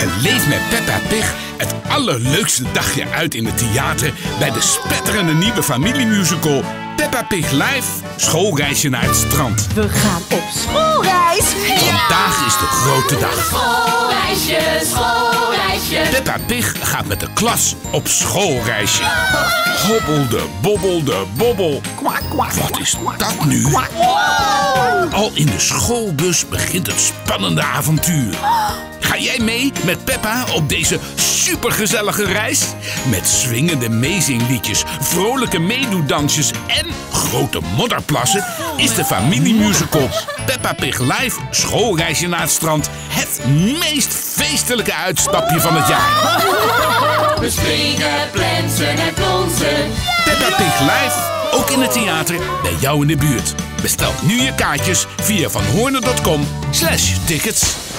Beleef met Peppa Pig het allerleukste dagje uit in het theater bij de spetterende nieuwe familiemusical Peppa Pig Live Schoolreisje naar het strand. We gaan op schoolreis. Vandaag is de grote dag. Schoolreisje, schoolreisje. Peppa Pig gaat met de klas op schoolreisje. Hobbelde, bobbelde, bobbel. Wat is dat nu? Al in de schoolbus begint het spannende avontuur. Ga jij mee met Peppa op deze supergezellige reis? Met swingende meezingliedjes, vrolijke meedoedansjes en grote modderplassen is de familiemusical Peppa Pig Live Schoolreisje naar het strand het meest feestelijke uitstapje van het jaar. We springen, plensen en plonsen. Peppa Pig Live, ook in het theater bij jou in de buurt. Bestel nu je kaartjes via vanhoornen.com slash tickets.